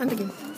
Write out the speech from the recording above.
Weitergehen.